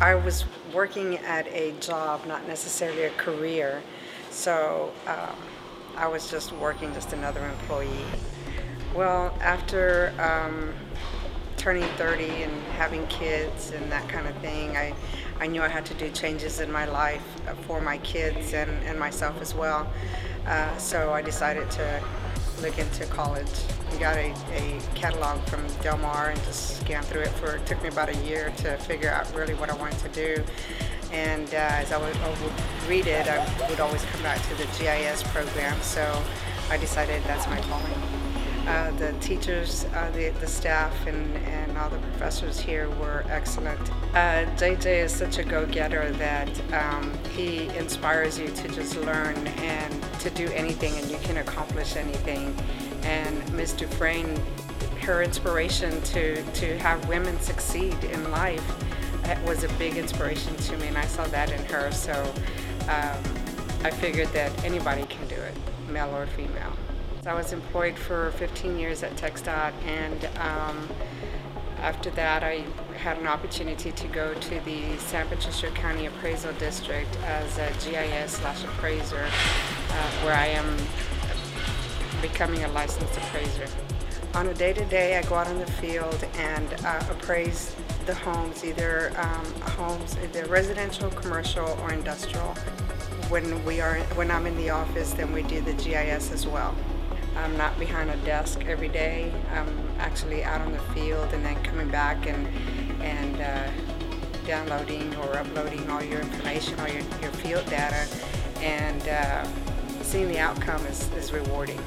I was working at a job, not necessarily a career. So um, I was just working, just another employee. Well, after um, turning 30 and having kids and that kind of thing, I, I knew I had to do changes in my life for my kids and, and myself as well. Uh, so I decided to look into college. We got a, a catalog from Del Mar and just scanned through it for, it took me about a year to figure out really what I wanted to do. And uh, as I would, I would read it, I would always come back to the GIS program. So I decided that's my calling. Uh, the teachers, uh, the, the staff, and, and all the professors here were excellent. Uh, JJ is such a go-getter that um, he inspires you to just learn and to do anything, and you can accomplish anything. And Ms. Dufresne, her inspiration to, to have women succeed in life that was a big inspiration to me, and I saw that in her. So um, I figured that anybody can do it, male or female. I was employed for 15 years at TxDOT, and um, after that, I had an opportunity to go to the San Patricio County Appraisal District as a GIS slash appraiser, uh, where I am becoming a licensed appraiser. On a day-to-day, I go out in the field and uh, appraise the homes, either um, homes, either residential, commercial, or industrial. When we are, when I'm in the office, then we do the GIS as well. I'm not behind a desk every day. I'm actually out on the field and then coming back and and uh, downloading or uploading all your information, all your, your field data, and uh, seeing the outcome is, is rewarding.